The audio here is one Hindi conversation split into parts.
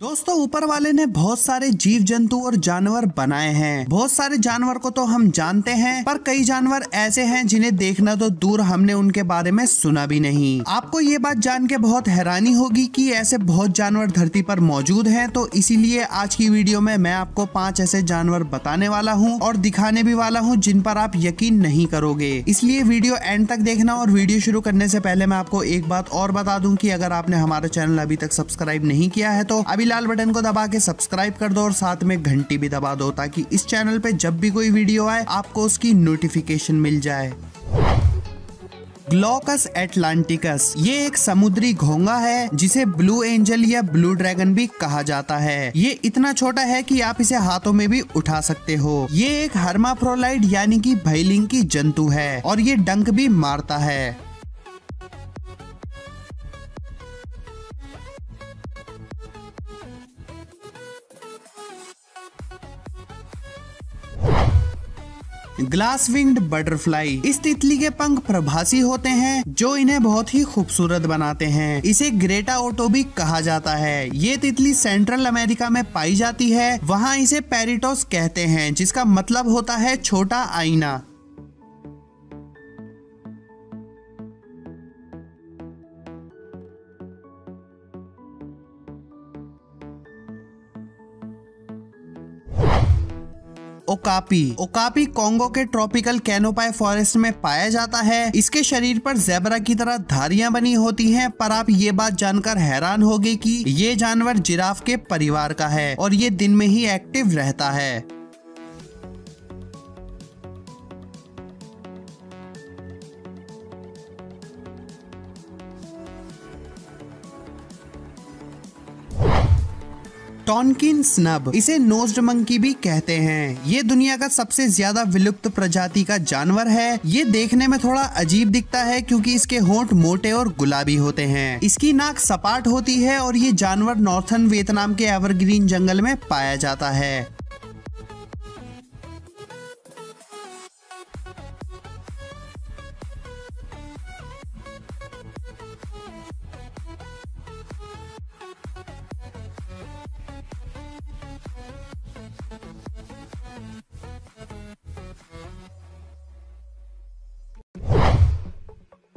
दोस्तों, ऊपर वाले ने बहुत सारे जीव जंतु और जानवर बनाए हैं। बहुत सारे जानवर को तो हम जानते हैं, पर कई जानवर ऐसे हैं जिन्हें देखना तो दूर हमने उनके बारे में सुना भी नहीं। आपको ये बात जान के बहुत हैरानी होगी कि ऐसे बहुत जानवर धरती पर मौजूद हैं तो इसीलिए आज की वीडियो में मैं आपको पाँच ऐसे जानवर बताने वाला हूँ और दिखाने भी वाला हूँ जिन पर आप यकीन नहीं करोगे। इसलिए वीडियो एंड तक देखना और वीडियो शुरू करने से पहले मैं आपको एक बात और बता दूँ की अगर आपने हमारा चैनल अभी तक सब्सक्राइब नहीं किया है तो अभी लाल बटन को दबा के सब्सक्राइब कर दो और साथ में घंटी भी दबा दो ताकि इस चैनल पे जब भी कोई वीडियो आए, आपको उसकी नोटिफिकेशन मिल जाए। ग्लोकस एटलांटिकस, ये एक समुद्री घोंगा है, जिसे ब्लू एंजल या ब्लू ड्रैगन भी कहा जाता है। ये इतना छोटा है कि आप इसे हाथों में भी उठा सकते हो। ये एक हर्माफ्रोलाइड यानी कि भैलिंग की जंतु है, और ये डंक भी मारता है। ग्लास विंग्ड बटरफ्लाई इस तितली के पंख प्रभासी होते हैं, जो इन्हें बहुत ही खूबसूरत बनाते हैं। इसे ग्रेटा ओटो भी कहा जाता है। ये तितली सेंट्रल अमेरिका में पाई जाती है। वहाँ इसे पेरिटोस कहते हैं, जिसका मतलब होता है छोटा आईना। ओकापी। ओकापी कोंगो के ट्रॉपिकल कैनोपाई फॉरेस्ट में पाया जाता है। इसके शरीर पर जेबरा की तरह धारियाँ बनी होती हैं, पर आप ये बात जानकर हैरान होगे कि ये जानवर जिराफ के परिवार का है और ये दिन में ही एक्टिव रहता है। टॉनकिन स्नब इसे नोज्ड मंकी भी कहते हैं। ये दुनिया का सबसे ज़्यादा विलुप्त प्रजाति का जानवर है। ये देखने में थोड़ा अजीब दिखता है क्योंकि इसके होंठ मोटे और गुलाबी होते हैं। इसकी नाक सपाट होती है और ये जानवर नॉर्थन वियतनाम के एवरग्रीन जंगल में पाया जाता है।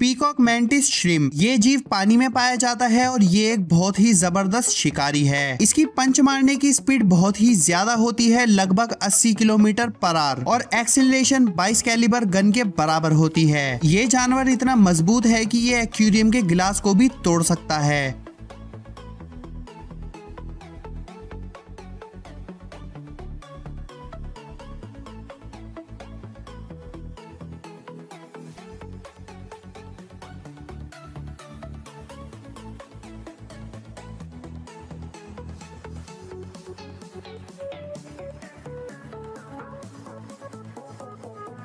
पीकॉक मैंटिस श्रिम ये जीव पानी में पाया जाता है और ये एक बहुत ही ज़बरदस्त शिकारी है। इसकी पंच मारने की स्पीड बहुत ही ज़्यादा होती है, लगभग 80 किलोमीटर पर आर। और एक्सिलेशन 22 कैलिबर गन के बराबर होती है। ये जानवर इतना मज़बूत है कि ये एक्वेरियम के गिलास को भी तोड़ सकता है।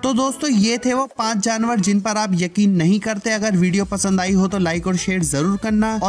तो दोस्तों, ये थे वो पाँच जानवर जिन पर आप यकीन नहीं करते। अगर वीडियो पसंद आई हो तो लाइक और शेयर ज़रूर करना। और